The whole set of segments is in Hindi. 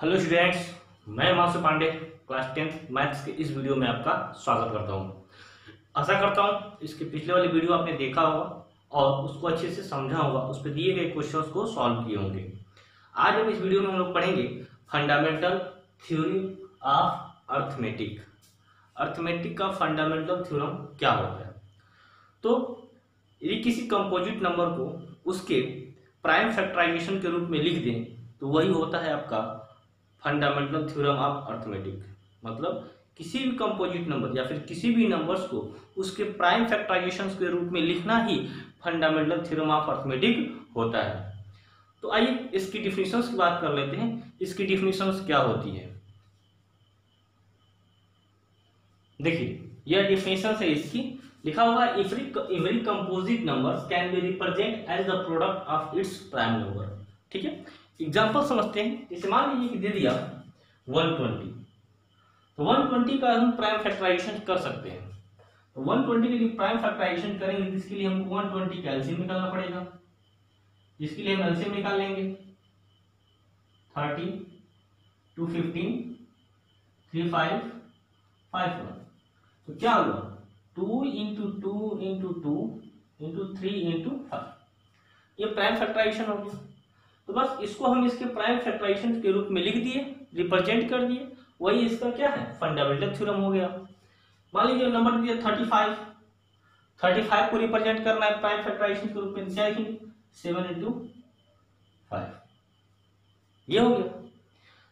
हेलो स्टूडेंट्स मैं मासु पांडे क्लास टेंथ मैथ्स के इस वीडियो में आपका स्वागत करता हूँ। आशा करता हूँ इसके पिछले वाले वीडियो आपने देखा होगा और उसको अच्छे से समझा होगा, उस पर दिए गए क्वेश्चंस को सॉल्व किए होंगे। आज हम इस वीडियो में हम लोग पढ़ेंगे fundamental theory of arithmetic arithmetic का फंडामेंटल थ्योरम क्या होता है? तो यदि किसी कंपोजिट नंबर को उसके प्राइम फैक्टराइजेशन के रूप में लिख दें तो वही होता है आपका फंडामेंटल थ्योरम ऑफ़ अर्थमेटिक मतलब किसी भी कंपोजिट नंबर या फिर किसी भी नंबर्स को उसके प्राइम फैक्टराइजेशन के रूप में लिखना ही फंडामेंटल थ्योरम ऑफ़ अर्थमेटिक होता है। तो आइए इसकी डिफिनेशंस की बात कर लेते हैं। इसकी डिफिनेशंस क्या होती है? देखिए, यह डिफिनेशन है इसकी। लिखा हुआ every composite number can be represent as the product of its prime number ठीक है? एग्ज़ाम्पल समझते हैं। जैसे मान लीजिए कि दे दिया 120 तो 120 का हम प्राइम फैक्टराइजेशन कर सकते हैं। तो 120 के लिए प्राइम फैक्टराइजेशन करेंगे, जिसके लिए हमको 120 का एलसीएम निकालना पड़ेगा। जिसके लिए हम एलसीएम निकाल लेंगे। 30 two 15 three five five one तो क्या हुआ two into two into two into three into five ये प्राइम फैक्टराइजेशन हो गया। तो बस इसको हम इसके प्राइम फैक्टराइजेशन के रूप में लिख दिए रिप्रेजेंट कर दिए। वही इसका क्या है? फंडामेंटल थ्योरम हो गया। मान लीजिए नंबर दिया थर्टी फाइव थर्टी फाइव को रिप्रेजेंट करना है प्राइम फैक्टराइजेशन के रूप में सेवन इंटू फाइव ये हो गया।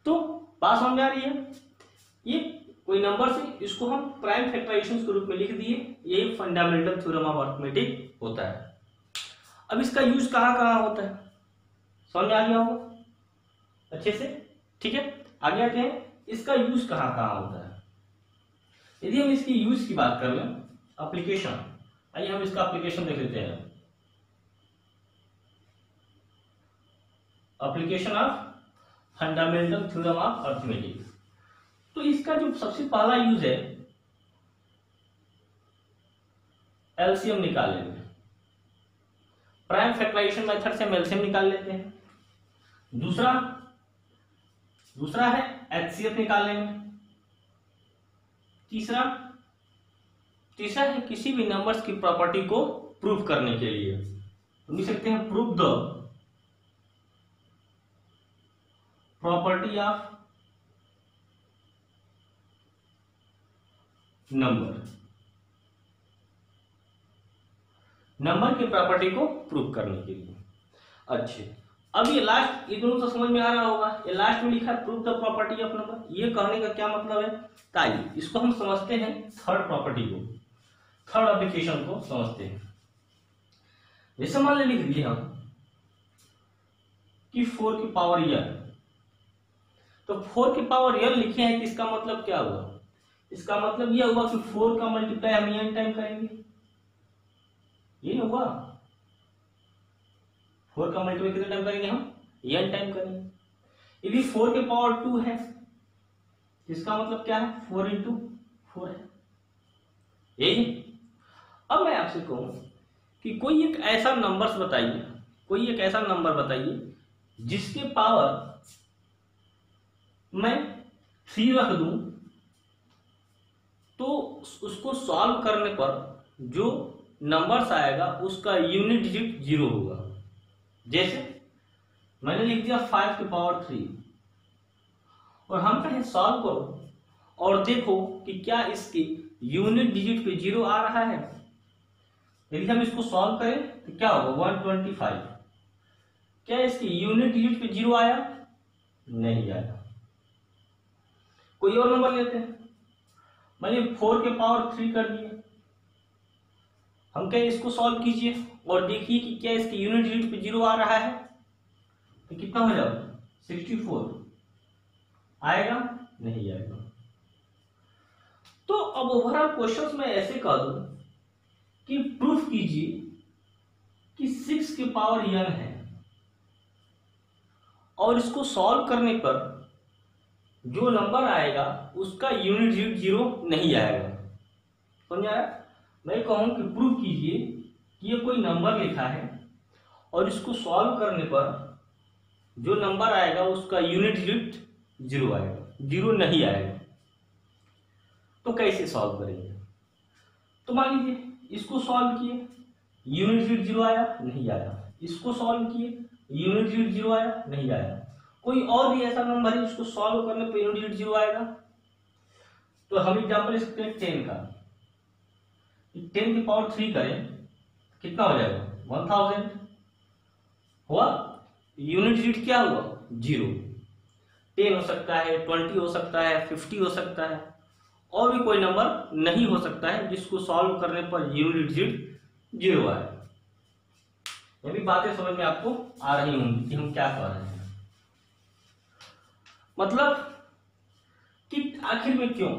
तो बात समझ आ रही है? ये कोई नंबर से इसको हम प्राइम फैक्टराइजेशन के रूप में लिख दिए। ये फंडामेंटल थ्योरम ऑफ़ अर्थमेटिक होता है। अब इसका यूज़ कहाँ कहाँ होता है? समझ में आ गया होगा। अच्छे से। ठीक है? आगे आते हैं। इसका यूज़ कहाँ कहाँ होता है? यदि हम इसकी यूज़ की बात कर लें अप्लीकेशन आइए हम इसका अप्लीकेशन देख लेते हैं। Application of fundamental theorem of arithmetic तो इसका जो सबसे पहला यूज़ है एलसीएम निकालने में प्राइम फैक्टराइजेशन मेथड से हम एलसीएम निकाल लेते हैं। दूसरा दूसरा है एचसीएफ निकालने में। तीसरा तीसरा है किसी भी नंबर्स की प्रॉपर्टी को प्रूव करने के लिए। तो लिख सकते हैं prove the property of number number की प्रॉपर्टी को प्रूव करने के लिए। अच्छे। अब ये लास्ट ये दोनों तो समझ में आ रहा होगा। ये लास्ट में लिखा है prove the property of number ये कहने का क्या मतलब है? ताई, इसको हम समझते हैं। थर्ड प्रॉपर्टी को थर्ड एप्लीकेशन को समझते हैं। जैसे मान लिख दिए हम कि फोर की पावर यल तो फोर की पावर यल लिखे हैं कि इसका मतलब क्या हुआ? इसका मतलब यह हुआ कि फोर का मल्टीप्लाई हम एन टाइम करेंगे। ये हुआ। फोर का मल्टीप्लाई कितने टाइम करेंगे हम? एन टाइम करेंगे। यदि फोर के पावर टू है, इसका मतलब क्या है? फोर इंटू फोर है। यही अब मैं आपसे कहूँ कि कोई एक ऐसा नंबर बताइए, कोई एक ऐसा नंबर बताइए, जिसके पावर मैं थ्री रख दूँ तो उसको सॉल्व करने पर जो नंबर्स आएगा, उसका यूनिट डिजिट ज़ीरो होगा। जैसे मैंने लिख दिया फाइव की पावर थ्री और हम कहें सॉल्व करो, और देखो कि क्या इसके यूनिट डिजिट पे ज़ीरो आ रहा है। यदि हम इसको सॉल्व करें तो क्या होगा? वन ट्वेंटी फाइव क्या इसके यूनिट डिजिट पे ज़ीरो आया? नहीं आया। कोई और नंबर लेते हैं। मैंने फोर के पावर थ्री कर दिया। हम कहें इसको सॉल्व कीजिए। और देखिए कि क्या इसके यूनिट डिजिट पे ज़ीरो आ रहा है? तो कितना हो जाएगा? सिक्सटी फोर आएगा? नहीं आएगा। तो अब ओवरऑल क्वेश्चन में ऐसे कह दू कि प्रूफ कीजिए कि सिक्स की पावर यन है। और इसको सॉल्व करने पर जो नंबर आएगा, उसका यूनिट ज़ीरो नहीं आएगा। समझ? आया मैं कहूँ कि प्रूव कीजिए ये कोई नंबर लिखा है और इसको सॉल्व करने पर जो नंबर आएगा उसका यूनिट लिफ्ट ज़ीरो आएगा ज़ीरो नहीं आएगा। तो कैसे सॉल्व करेंगे? तो मान लीजिए, इसको सॉल्व किए यूनिट ज़ीरो ज़ीरो आया, नहीं आया। इसको सॉल्व किए यूनिट लिफ्ट ज़ीरो आया, नहीं आया। कोई और भी ऐसा नंबर है जिसको सॉल्व करने पर यूनिट ज़ीरो ज़ीरो आएगा? तो हम एग्ज़ाम्पल सकते हैं टेन का। टेन की पावर थ्री करें। कितना हो जाएगा? वन थाउज़ेंड हुआ? यूनिट डिजिट क्या हुआ? ज़ीरो। टेन हो सकता है, ट्वेंटी हो सकता है, फिफ्टी हो सकता है, और भी कोई नंबर नहीं हो सकता है जिसको सॉल्व करने पर यूनिट डिजिट ज़ीरो आए। ये भी बातें समझ में आपको आ रही होंगी कि हम क्या कर रहे हैं। मतलब कि आखिर में क्यों?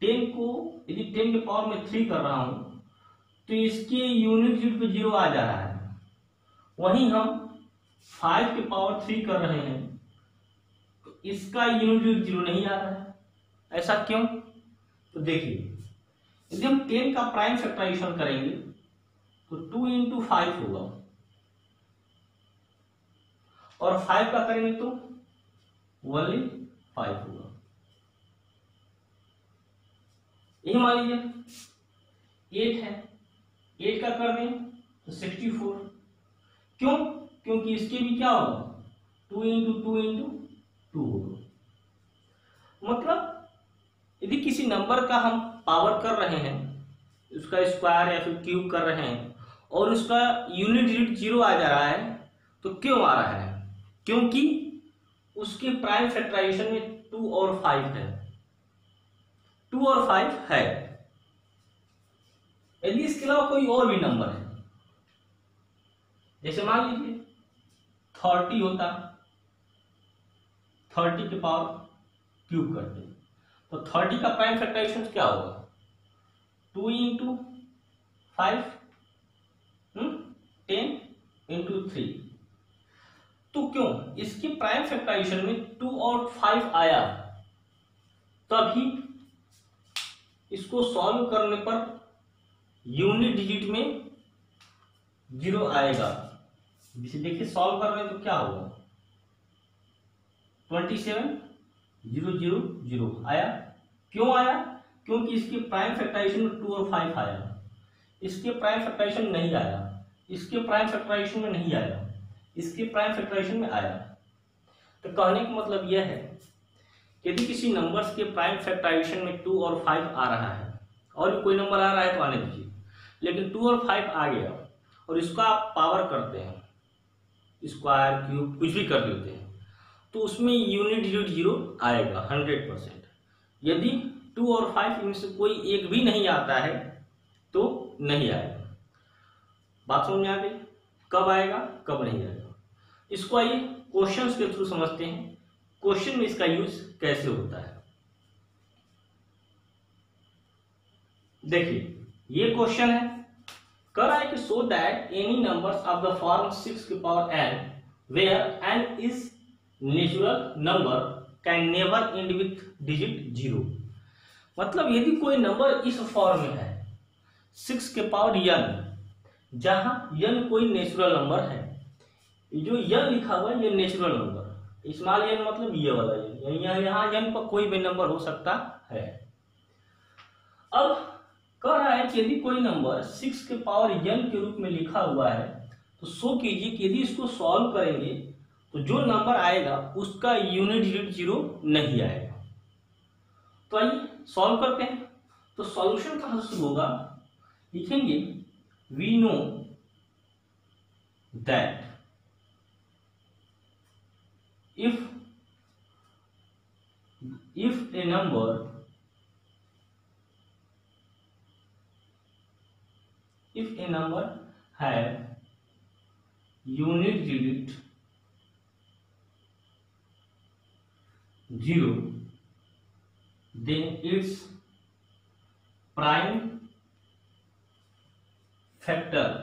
टेन को, यदि टेन के पावर में थ्री कर रहा हूँ तो इसके यूनिट डिजिट पे ज़ीरो आ जा रहा है। वहीं हम फाइव के पावर थ्री कर रहे हैं तो इसका यूनिट ज़ीरो नहीं आ रहा है। ऐसा क्यों? तो देखिए, यदि हम टेन का प्राइम फैक्टराइजेशन करेंगे तो टू इंटू फाइव होगा। और फाइव का करेंगे तो ओनली फाइव होगा। यही मान लीजिए एट है। एट का कर दें तो सिक्सटी फोर क्यों? क्योंकि इसके भी क्या होगा? Two into two into two होगा। मतलब यदि किसी नंबर का हम पावर कर रहे हैं, उसका स्क्वायर या फिर क्यूब कर रहे हैं, और उसका यूनिट डिजिट ज़ीरो आ जा रहा है तो क्यों आ रहा है? क्योंकि उसके प्राइम फैक्टराइजेशन में टू और फाइव है। टू और फाइव है। यदि इसके अलावा कोई और भी नंबर है। जैसे मान लीजिए थर्टी होता थर्टी के पावर क्यूब करते तो थर्टी का प्राइम फैक्टराइजेशन क्या होगा? Two into five ten into three तो क्यों? इसके प्राइम फैक्टराइजेशन में टू और फाइव आया। तभी इसको सॉल्व करने पर यूनिट डिजिट में ज़ीरो आएगा। जिसे देखिए सॉल्व कर रहे हैं तो क्या होगा? Twenty seven zero zero zero आया। क्यों आया? क्योंकि इसके प्राइम फैक्टराइजेशन में टू और फाइव आया। इसके प्राइम फैक्टराइजेशन नहीं आया। इसके प्राइम फैक्टराइजेशन में नहीं आया। इसके प्राइम फैक्टराइजेशन में आया। तो कहने का मतलब यह है यदि किसी नंबर्स के प्राइम फैक्टराइजेशन में टू और फाइव आ रहा है और कोई नंबर आ रहा है तो आने दीजिए। लेकिन टू और फाइव आ गया और इसको आप पावर करते हैं। स्क्वायर क्यूब कुछ भी कर देते हैं। तो उसमें यूनिट डिजिट ज़ीरो आएगा हंड्रेड परसेंट यदि टू और फाइव इनमें से कोई एक भी नहीं आता है तो नहीं आएगा। बात समझ में आ गई? कब आएगा, कब नहीं आएगा। इसको आइए क्वेश्चन के थ्रू समझते हैं। क्वेश्चन में इसका यूज़ कैसे होता है? देखिए ये क्वेश्चन है। कर आई कि so that any numbers of the form six के power n where n is natural number can never end with digit zero मतलब यदि कोई नंबर इस फॉर्म में है सिक्स के पावर यन जहाँ यन कोई नेचुरल नंबर है, जो यन लिखा हुआ है, ये नेचुरल नंबर स्मॉल यन मतलब ये वाला यन यहाँ यन पर कोई भी नंबर हो सकता है। अब कह रहा है कि यदि कोई नंबर सिक्स के पावर यन के रूप में लिखा हुआ है तो सो कीजिए कि यदि इसको सॉल्व करेंगे तो जो नंबर आएगा, उसका यूनिट डिजिट ज़ीरो नहीं आएगा। तो आइए सॉल्व करते हैं। तो सॉल्यूशन कहाँ से होगा? लिखेंगे we know that if if a number fifty number है unit digit zero then its prime factor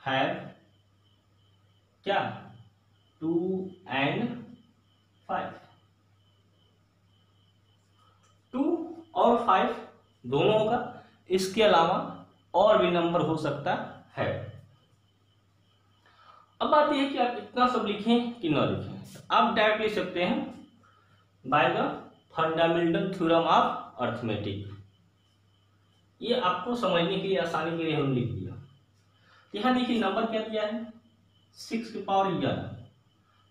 है क्या? टू एंड फाइव टू और फाइव दोनों होगा इसके अलावा और भी नंबर हो सकता है। अब बात यह है कि आप इतना सब लिखें कि ना लिखें। आप डायरेक्ट लिख सकते हैं by the fundamental theorem of arithmetic ये आपको समझने के लिए, आसानी के लिए हम लिख दिया। यहाँ देखिए नंबर क्या दिया है? सिक्स की पावर ग्यारह।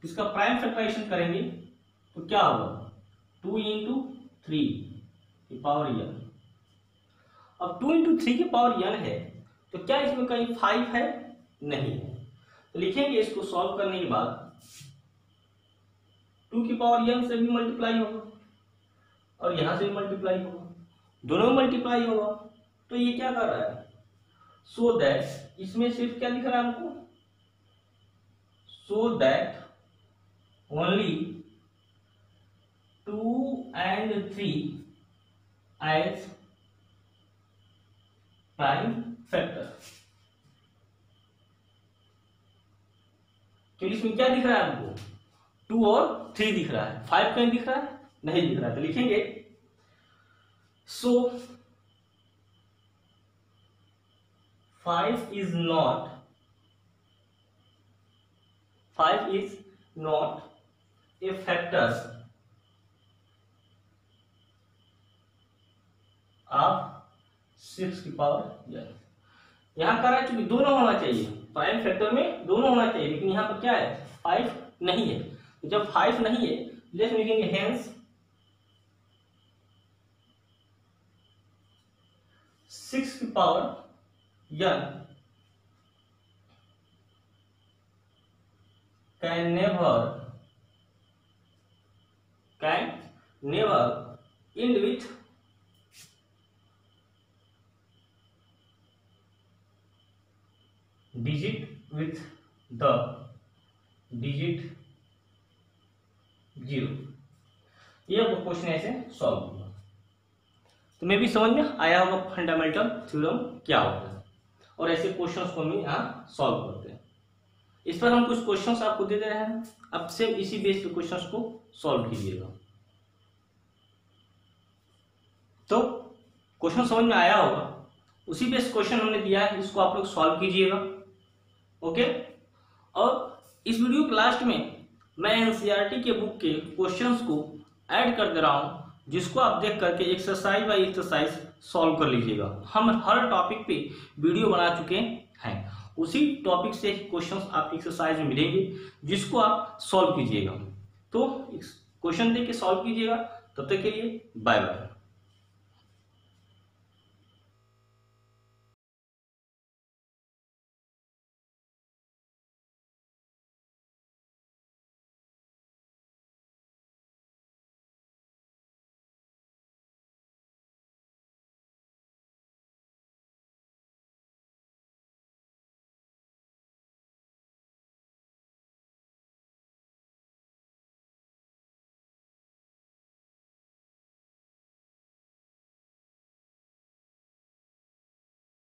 इसका प्राइम फैक्टराइजेशन करेंगे तो क्या होगा? टू इंटू थ्री की पावर एन अब टू इंटू थ्री की पावर यन है तो क्या इसमें कहीं फाइव है? नहीं। है तो लिखेंगे इसको सॉल्व करने के बाद टू की पावर यन से भी मल्टीप्लाई होगा, और यहाँ से भी मल्टीप्लाई होगा, दोनों में मल्टीप्लाई होगा तो ये क्या कर रहा है? सो so दैट इसमें सिर्फ़ क्या दिख रहा है हमको? So that only two and three as prime factor तो इसमें क्या दिख रहा है हमको? टू और थ्री दिख रहा है। फाइव कहीं दिख रहा है? नहीं दिख रहा है। तो लिखेंगे। So five is not five is not a factors of six की पावर एन यहाँ कह रहा है चूँकि दोनों होना चाहिए। फाइव फैक्टर में दोनों होना चाहिए, लेकिन यहाँ पर क्या है? फाइव नहीं है। तो जब फाइव नहीं है जैसे लिखेंगे हेंस सिक्स की power n can never can never end with digit with the digit zero ये आपको क्वेश्चन ऐसे सॉल्व होगा। तो मैं भी समझ में आया होगा फंडामेंटल थ्योरम क्या होता है। और ऐसे क्वेश्चंस को हम यहाँ सॉल्व करते हैं। इस पर हम कुछ क्वेश्चंस आपको दे दे रहे हैं। अब से इसी बेस पे क्वेश्चंस को सॉल्व कीजिएगा। तो क्वेश्चन समझ में आया होगा। उसी बेस क्वेश्चन हमने दिया है, इसको आप लोग सॉल्व कीजिएगा। ओके? और इस वीडियो के लास्ट में मैं एनसीईआरटी e के बुक के क्वेश्चंस को ऐड कर दे रहा हूँ, जिसको आप देख करके एक्सरसाइज बाई एक्सरसाइज सॉल्व कर लीजिएगा। हम हर टॉपिक पे वीडियो बना चुके हैं। उसी टॉपिक से क्वेश्चंस आप एक्सरसाइज में मिलेंगे, जिसको आप सॉल्व कीजिएगा। तो क्वेश्चन देख के सॉल्व कीजिएगा। तब तक के लिए बाय बाय